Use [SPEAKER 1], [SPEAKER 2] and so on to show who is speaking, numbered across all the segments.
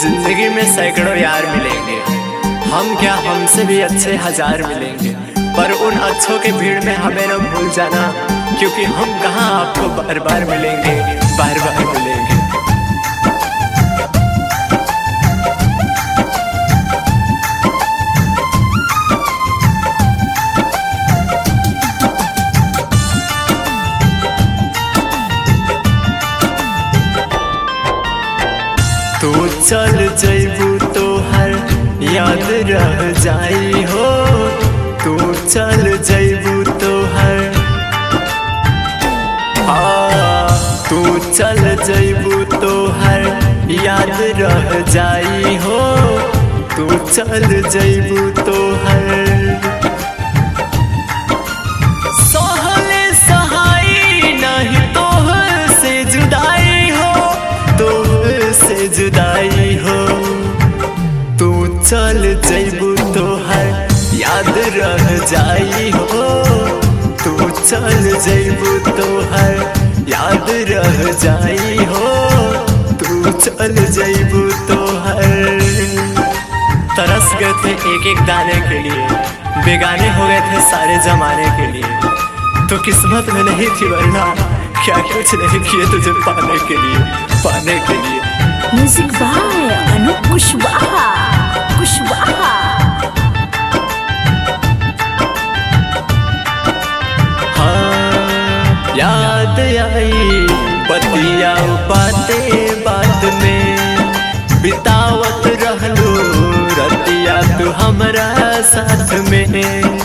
[SPEAKER 1] ज़िंदगी में सैकड़ों यार मिलेंगे। हम क्या हमसे भी अच्छे हज़ार मिलेंगे। पर उन अच्छों के भीड़ में हमें न भूल जाना, क्योंकि हम कहाँ आपको बार बार मिलेंगे। तू चल जैबू तो हर याद रह जाई हो। तू चल जैबू तो हर। तू चल जैबू तो हर याद रह जाई हो। तू चल जैबू तो हर। याद रह जाई हो। तू चल जैबू तोहर याद रह जाई हो। तू चल जैबू तोहर तरस गए थे एक एक दाने के लिए। बेगाने हो गए थे सारे जमाने के लिए। तो किस्मत में नहीं थी वरना क्या कुछ नहीं किए तुझे पाने के लिए, पाने के लिए।
[SPEAKER 2] Music by Anoop Kushwaha Kushwaha.
[SPEAKER 1] बात में बितावत रहलू रतिया तू हमरा साथ में।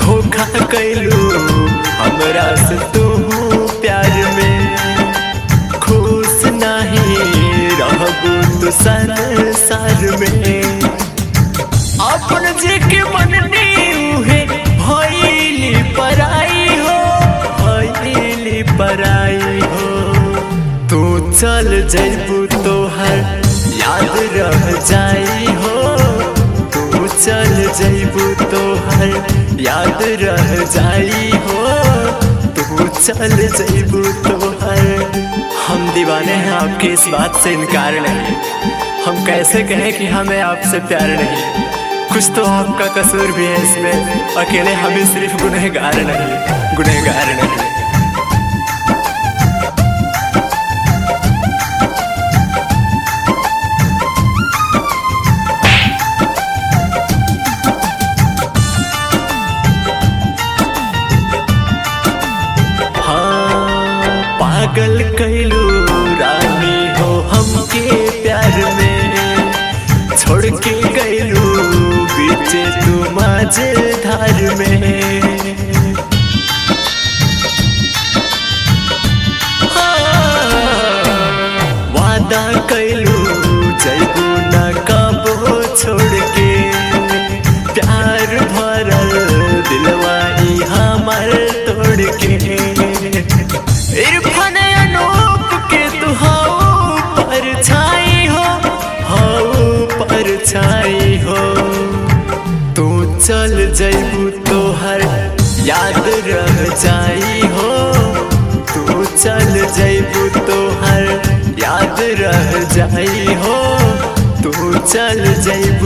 [SPEAKER 1] धोखा कैलू हमरा से तू प्यार में। खुश नहीं रहबू तू संसार में। अपन जे के मननी चल जैबू तोहर याद रह जाई हो। तू चल जैबू तोहर याद रह जाई हो। तू चल जैबू तोहर हम दीवाने हैं आपके इस बात से इनकार नहीं। हम कैसे कहें कि हमें आपसे प्यार नहीं। कुछ तो आपका कसूर भी है इसमें। अकेले हमें सिर्फ़ गुनहगार नहीं। गुनहगार नहीं। पागल कैलू रानी हो हमके प्यार में। छोड़ के कैलू बीचे तू माझे धार में। हाँ, वादा कैलू छाई हो। तू चल जैबू तोहर याद रह जाई हो। तू चल जैबू तोहर याद रह जाई हो। तू चल जैबू